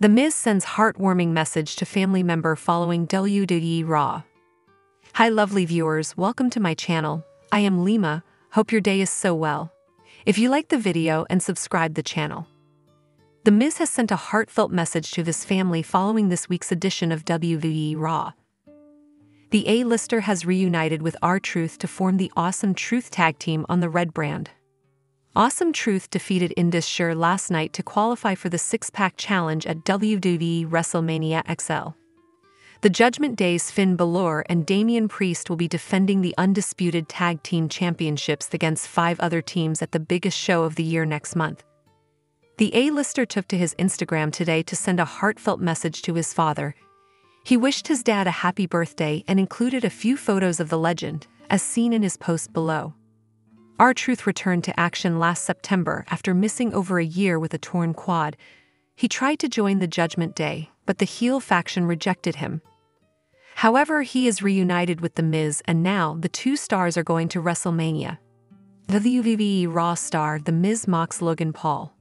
The Miz sends heartwarming message to family member following WWE Raw. Hi lovely viewers, welcome to my channel. I am Lima, hope your day is so well. If you like the video and subscribe the channel. The Miz has sent a heartfelt message to his family following this week's edition of WWE Raw. The A-lister has reunited with R-Truth to form the Awesome Truth tag team on the Red brand. Awesome Truth defeated Indus Sher last night to qualify for the six-pack challenge at WWE WrestleMania XL. The Judgment Day's Finn Balor and Damian Priest will be defending the undisputed tag team championships against five other teams at the biggest show of the year next month. The A-lister took to his Instagram today to send a heartfelt message to his father. He wished his dad a happy birthday and included a few photos of the legend, as seen in his post below. R-Truth returned to action last September after missing over a year with a torn quad. He tried to join the Judgment Day, but the heel faction rejected him. However, he is reunited with The Miz, and now the two stars are going to WrestleMania. The WWE Raw star The Miz mocks Logan Paul.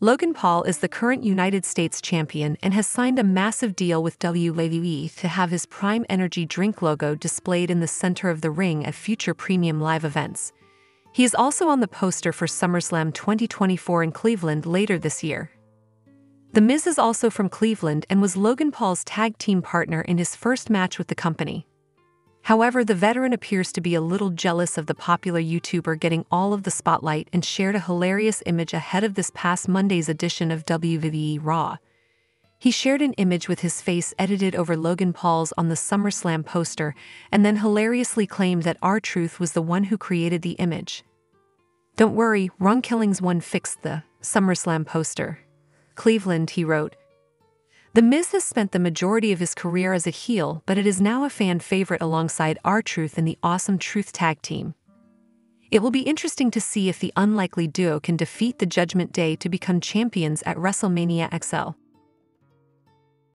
Logan Paul is the current United States champion and has signed a massive deal with WWE to have his Prime Energy drink logo displayed in the center of the ring at future premium live events. He is also on the poster for SummerSlam 2024 in Cleveland later this year. The Miz is also from Cleveland and was Logan Paul's tag team partner in his first match with the company. However, the veteran appears to be a little jealous of the popular YouTuber getting all of the spotlight and shared a hilarious image ahead of this past Monday's edition of WWE Raw. He shared an image with his face edited over Logan Paul's on the SummerSlam poster and then hilariously claimed that R-Truth was the one who created the image. Don't worry, Ron Killings one fixed the SummerSlam poster. Cleveland, he wrote. The Miz has spent the majority of his career as a heel, but it is now a fan favorite alongside R-Truth in the Awesome Truth tag team. It will be interesting to see if the unlikely duo can defeat the Judgment Day to become champions at WrestleMania XL.